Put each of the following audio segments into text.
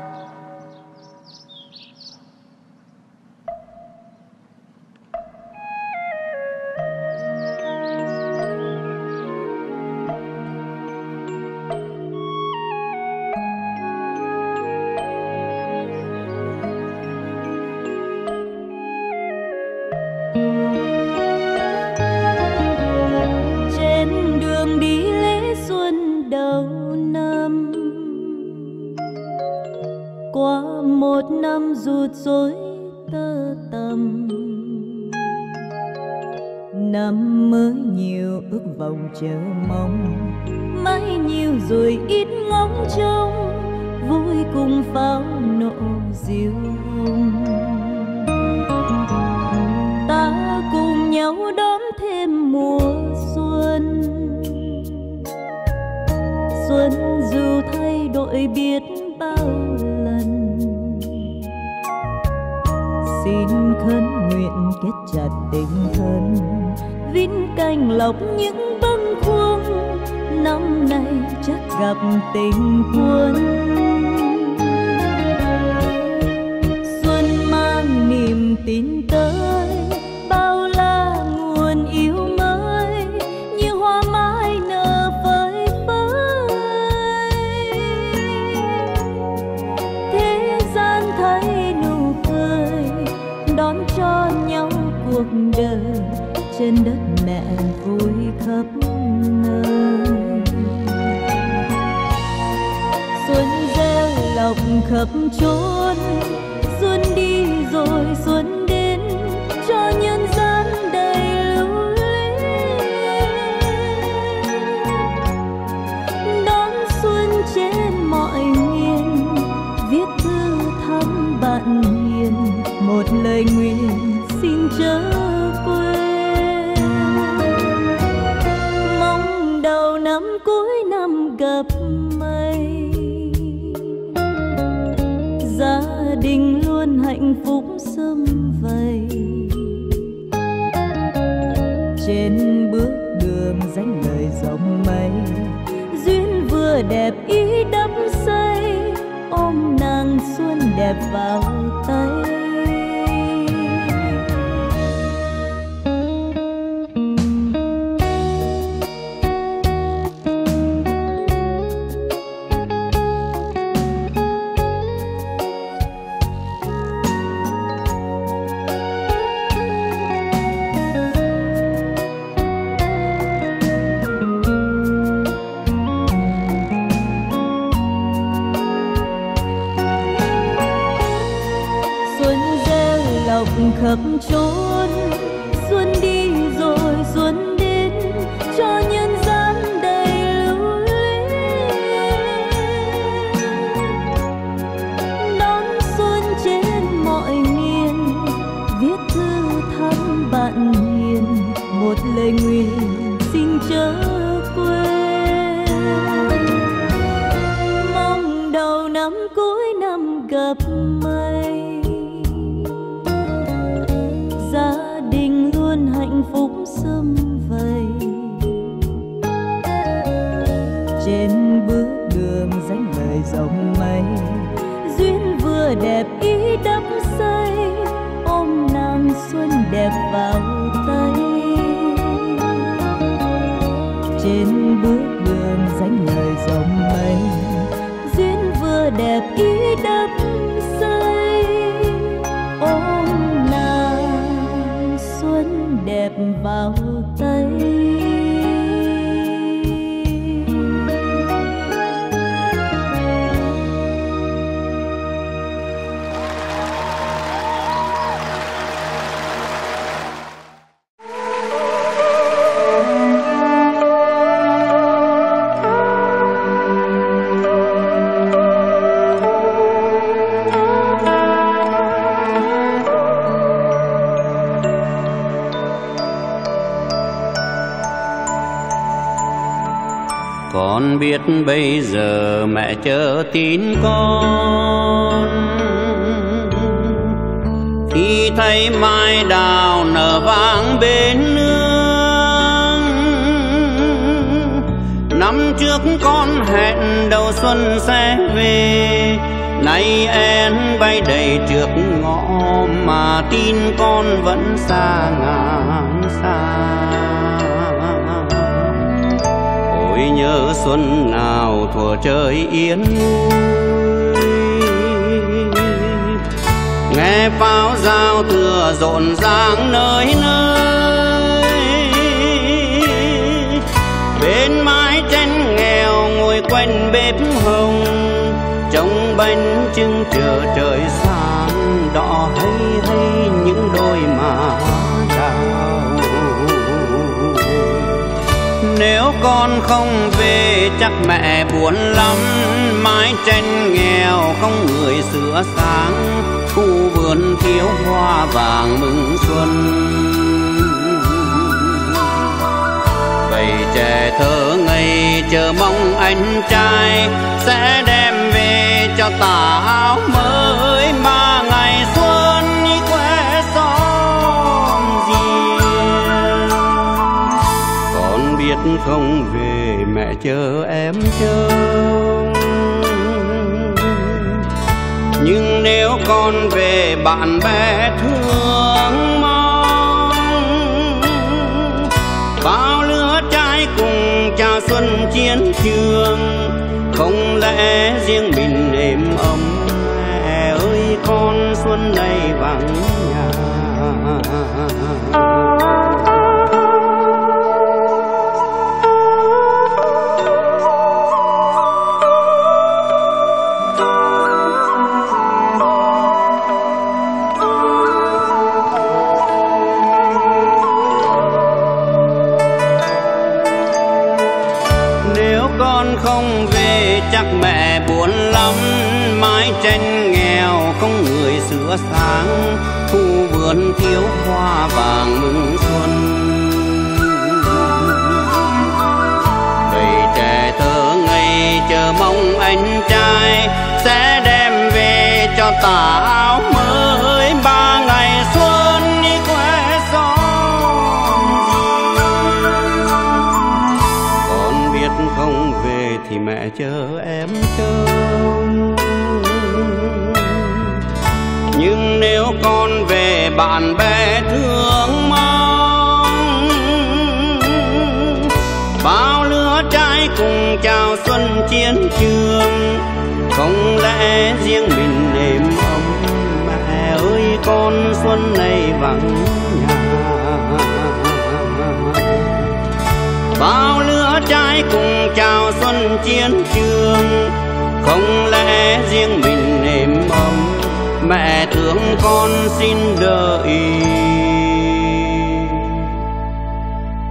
trên tâm. Năm mới nhiều ước vọng chờ mong, mãi nhiều rồi ít ngóng trông, vui cùng pháo nổ diêu hồng ta cùng nhau đón thêm mùa xuân. Xuân dù thay đổi biết xin khấn nguyện kết chặt tình thân. Vĩnh canh lọc những bâng khuâng, năm nay chắc gặp tình quân xuân mang niềm tin trên đất mẹ vui khắp nơi. Xuân reo lọc khắp chốn xuân đi rồi đắm say xây ôm nàng xuân đẹp vào tay. Dài duyên vừa đẹp, ý đắp xây ôm nàng xuân đẹp vào tay. Trên bước đường dánh lời dòng mây, duyên vừa đẹp, ý đắp xây ôm nàng xuân đẹp vào biết bây giờ mẹ chờ tin con. Khi thấy mai đào nở vàng bên nương, năm trước con hẹn đầu xuân sẽ về. Nay em bay đầy trước ngõ mà tin con vẫn xa ngàn xa. Nỗi nhớ xuân nào thuở trời yên nghe pháo giao thừa rộn ràng nơi nơi. Bên mái tranh nghèo ngồi quanh bếp hồng. Trong bánh trưng chờ trời sáng, đỏ hay hay những đôi má nếu con không về, chắc mẹ buồn lắm. Mái tranh nghèo, không người sửa sáng. Khu vườn thiếu hoa vàng mừng xuân. Vậy trẻ thơ ngây, chờ mong anh trai sẽ đem về cho tà áo mới. Ba ngày sau không về, mẹ chờ em trông. Nhưng nếu con về, bạn bè thương mong. Bao lứa trai cùng cha xuân chiến trường, không lẽ riêng mình êm ấm? Mẹ ơi, con xuân này vắng nhà. Con không về, chắc mẹ buồn lắm. Mái tranh nghèo, không người sửa sáng khu vườn thiếu hoa vàng mừng xuân. Đầy trẻ thơ ngây, chờ mong anh trai sẽ đem về cho tà áo mẹ chờ em trông. Nhưng nếu con về bạn bè thương mong, bao lứa trai cùng chào xuân chiến trường, không lẽ riêng mình êm ấm mẹ ơi con xuân này vắng nhà. Bao lứa trai cùng chào xuân chiến trường. Không lẽ riêng mình êm mong, mẹ thương con xin đợi?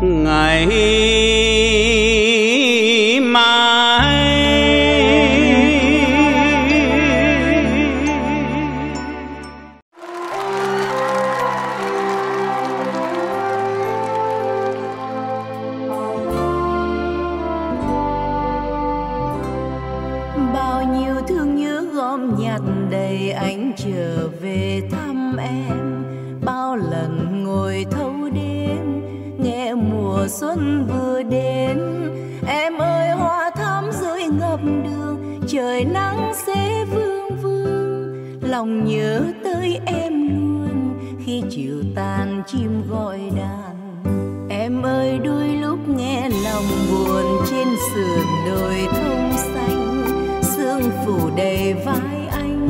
Ngày tàn chim gọi đàn. Em ơi, đôi lúc nghe lòng buồn trên sườn đồi thông xanh. Sương phủ đầy vai anh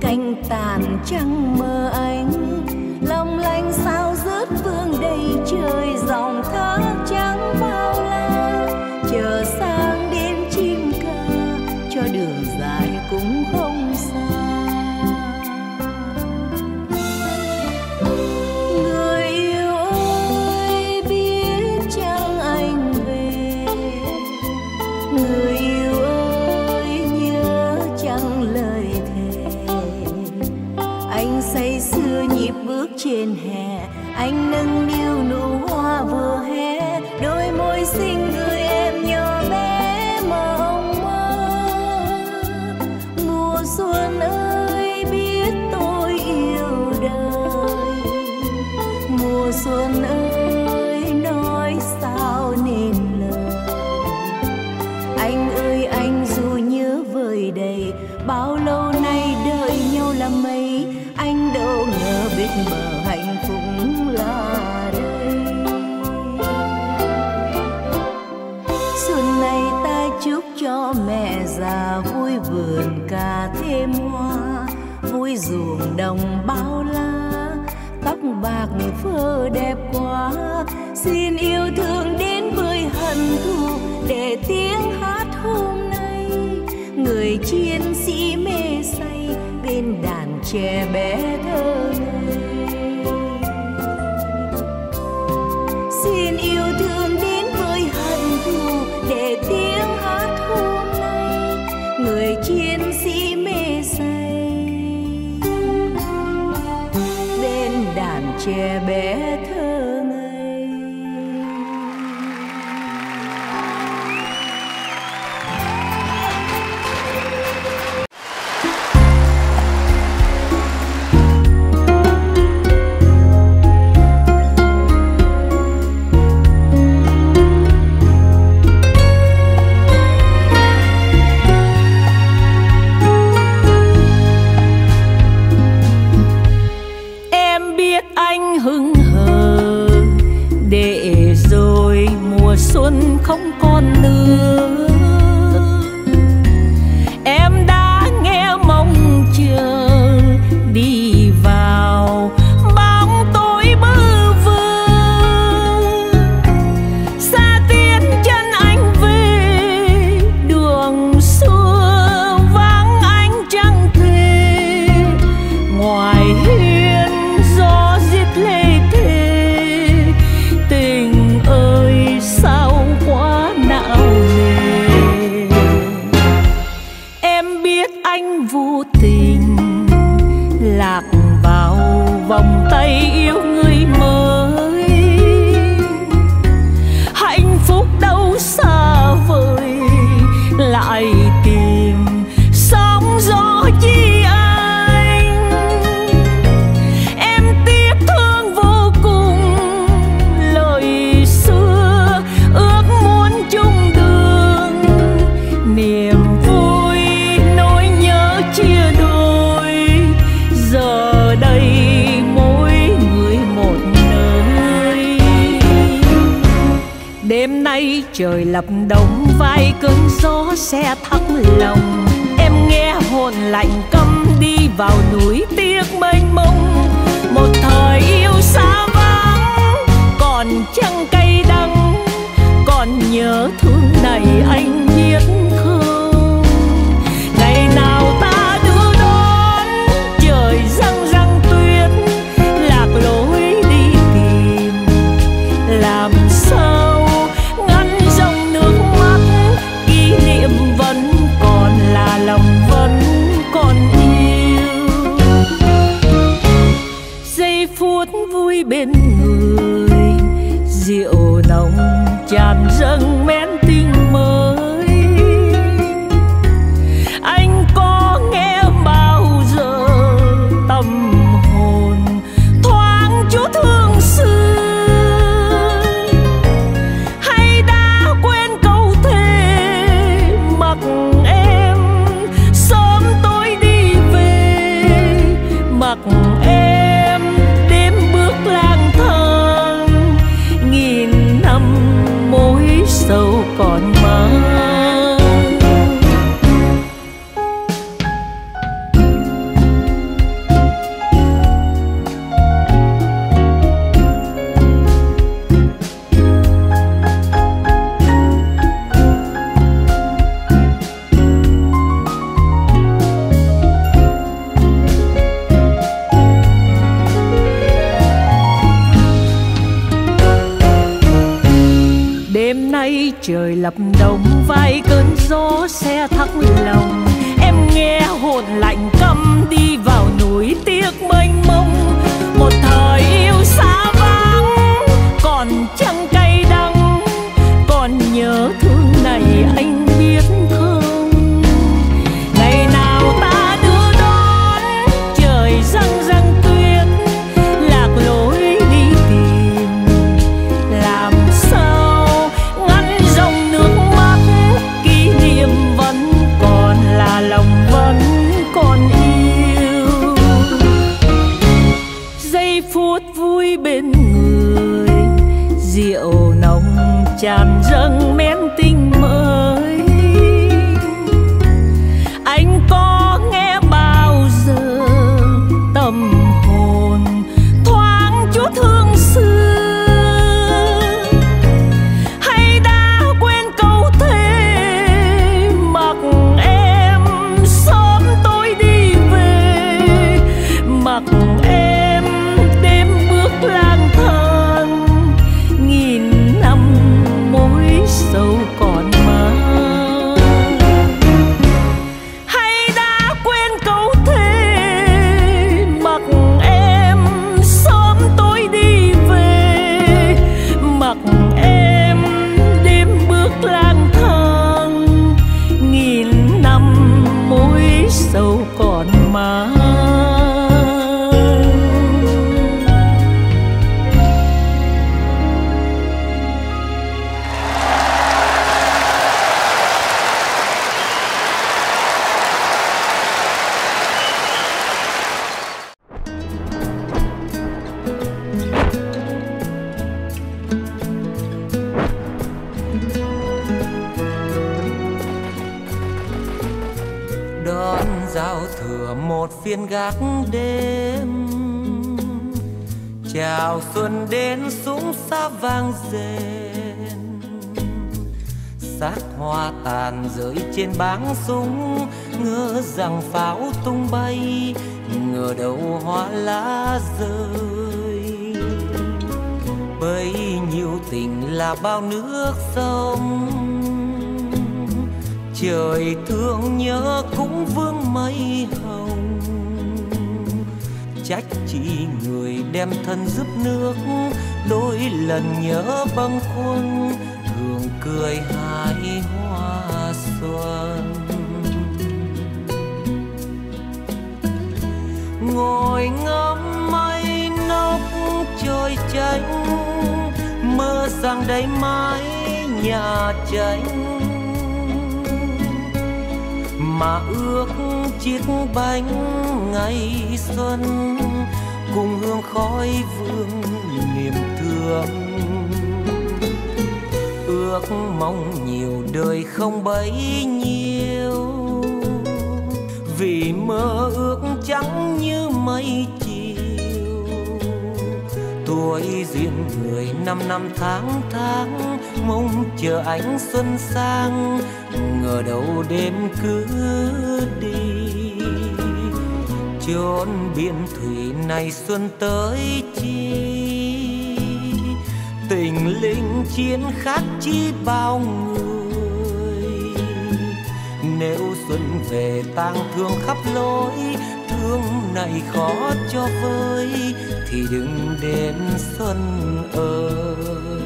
canh tàn trăng mơ đồng bao la, tóc bạc phơ đẹp quá. Xin yêu thương đến với hận thù, để tiếng hát hôm nay. Người chiến sĩ mê say, bên đàn trẻ bé che bé xuân không còn nữa. lạc vào vòng tay yêu người mơ đêm nay trời lập đông vai cơn gió xe thắt lòng. Em nghe hồn lạnh câm đi vào núi tiếc mênh mông. Một thời yêu xa vắng, còn trăng cây đắng. Còn nhớ thương này anh. phút vui bên người. Rượu nồng tràn dâng mê alma đón giao thừa một phiên gác đêm. Chào xuân đến súng xa vang rền. Xác hoa tàn rơi trên báng súng, ngỡ rằng pháo tung bay, ngờ đầu hoa lá rơi. Bấy nhiêu tình là bao nước sông trời thương nhớ cũng vương mây hồng. Trách chỉ người đem thân giúp nước, đôi lần nhớ bâng khuâng thường cười hài hoa xuân. Ngồi ngắm mây nóc trôi tránh mơ rằng đây mái nhà tranh mà ước chiếc bánh ngày xuân cùng hương khói vương niềm thương. Ước mong nhiều đời không bấy nhiêu, vì mơ ước trắng như mây chiều tuổi duyên người năm năm tháng tháng, mong chờ ánh xuân sang, ngờ đâu đêm cứ đi. Chốn biển thủy này xuân tới chi? Tình linh chiến khác chi bao người? Nếu xuân về tang thương khắp lối, thương này khó cho vơi thì đừng đến xuân ơi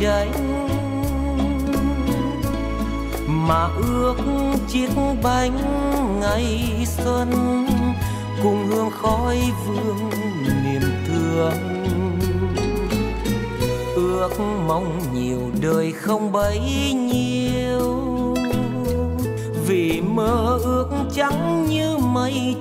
cháy. Mà ước chiếc bánh ngày xuân cùng hương khói vương niềm thương. Ước mong nhiều đời không bấy nhiêu. Vì mơ ước trắng như mây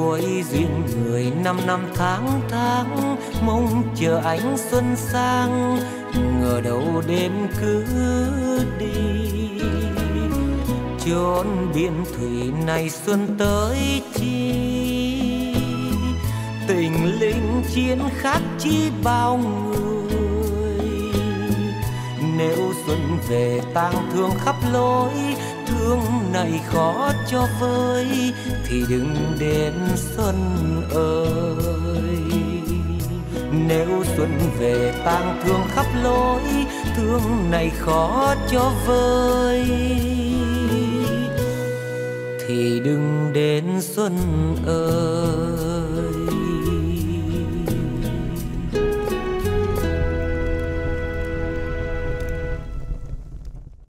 tuổi duyên người năm năm tháng tháng, mong chờ ánh xuân sang, ngờ đâu đêm cứ đi. Chốn biển thủy này xuân tới chi? Tình linh chiến khác chi bao người? Nếu xuân về tang thương khắp lối thương này khó cho vơi, thì đừng đến xuân ơi. Nếu xuân về tang thương khắp lối, thương này khó cho vơi, thì đừng đến xuân ơi.